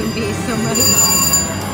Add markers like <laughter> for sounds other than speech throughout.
Hate open B so much.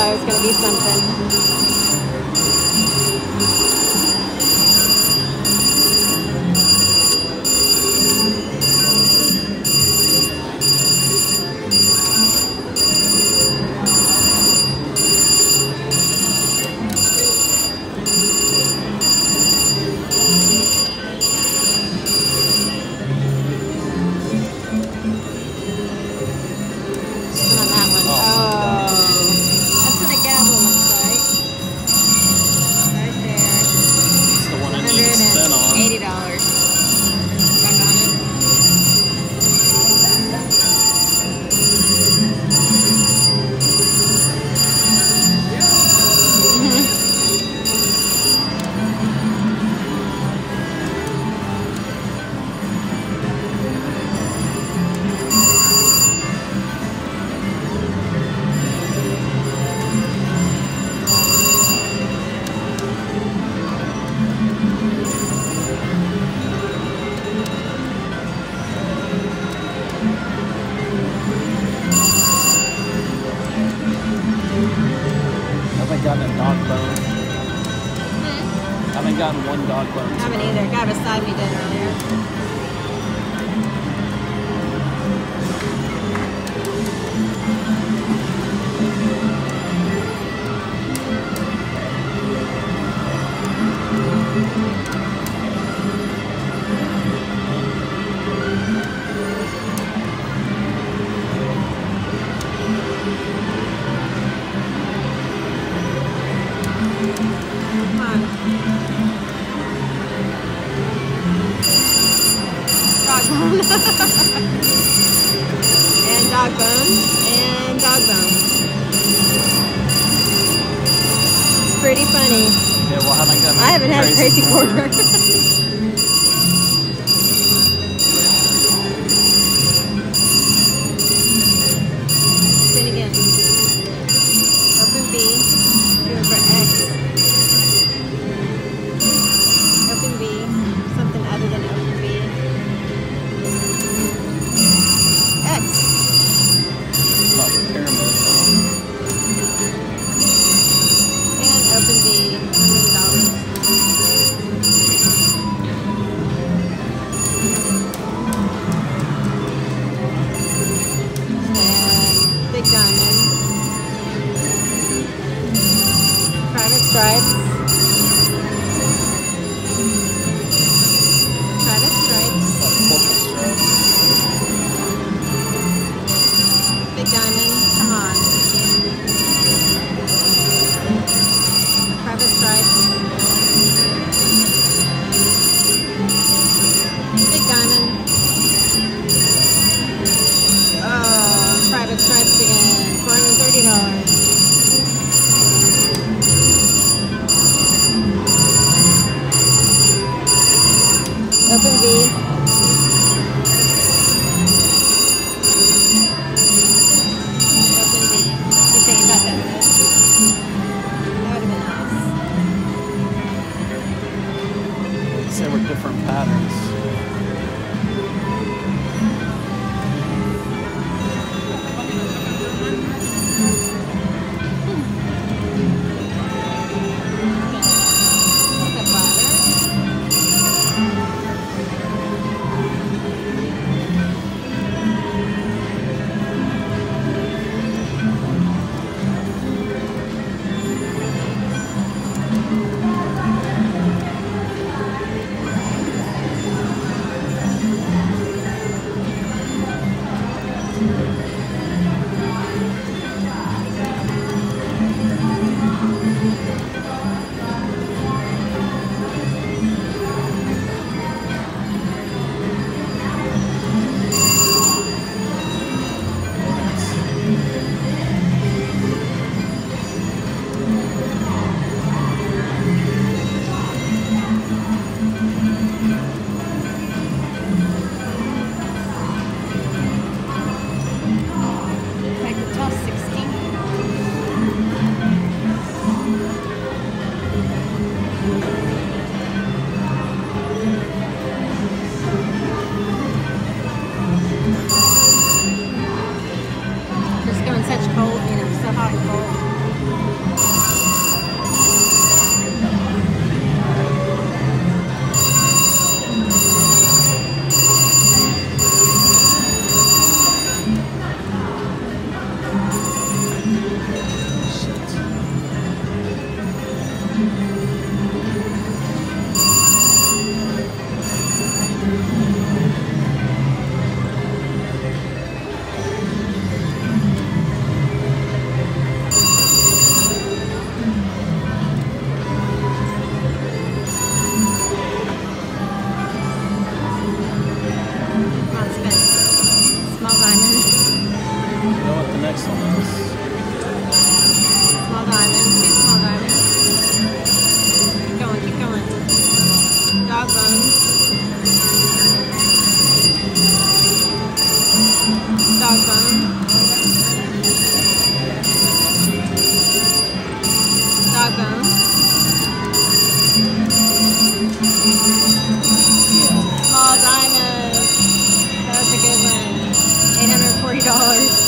I was going to be something. bone and dog bone. It's pretty funny. Yeah, well, I haven't I haven't had a crazy quarter. <laughs> quarter. to be dollars.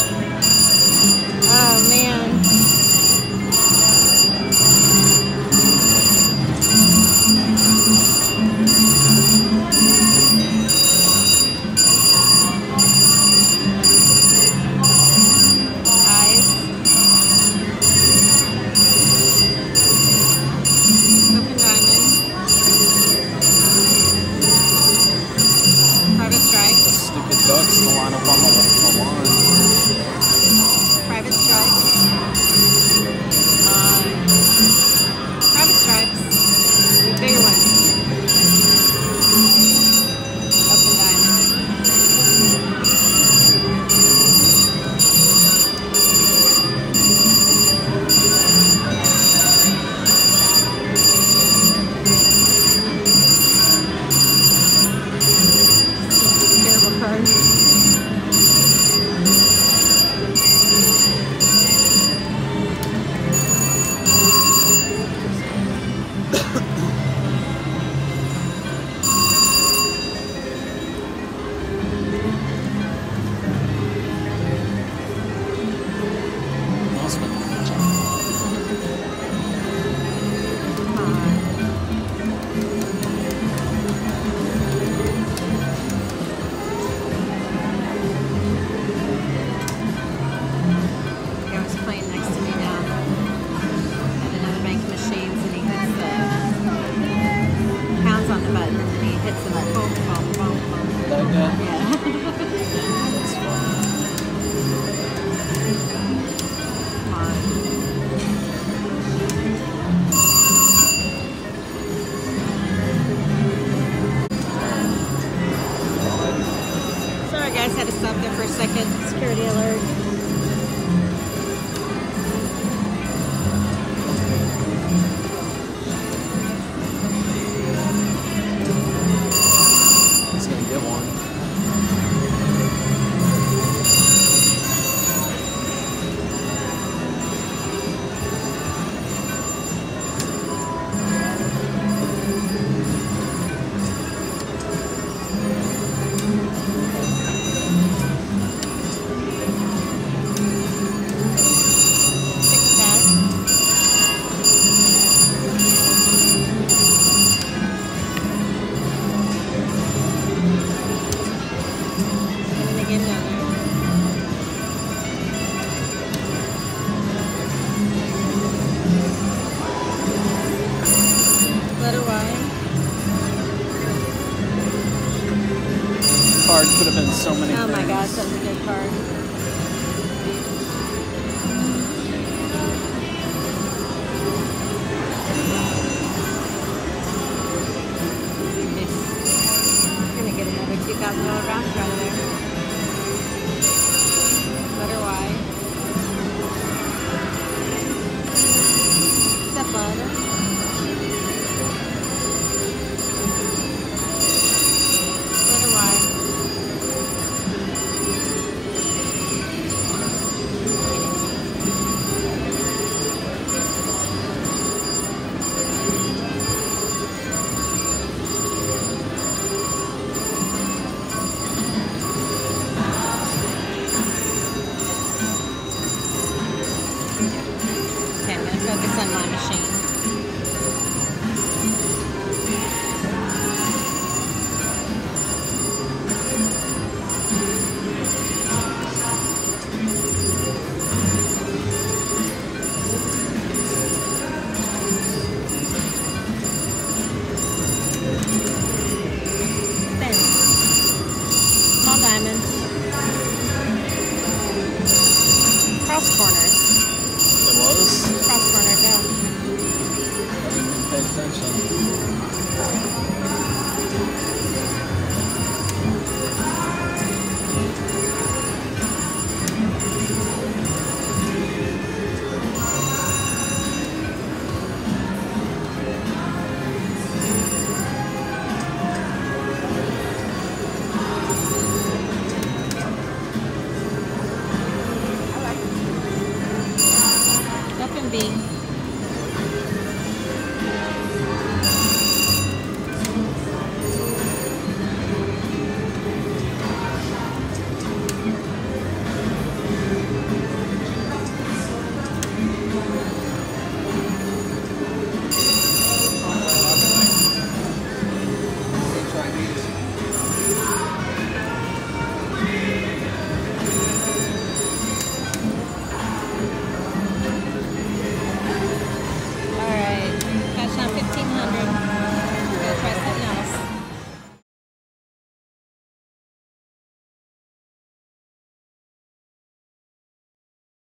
so many. Oh things. my gosh, That's a good card. focus on my machine.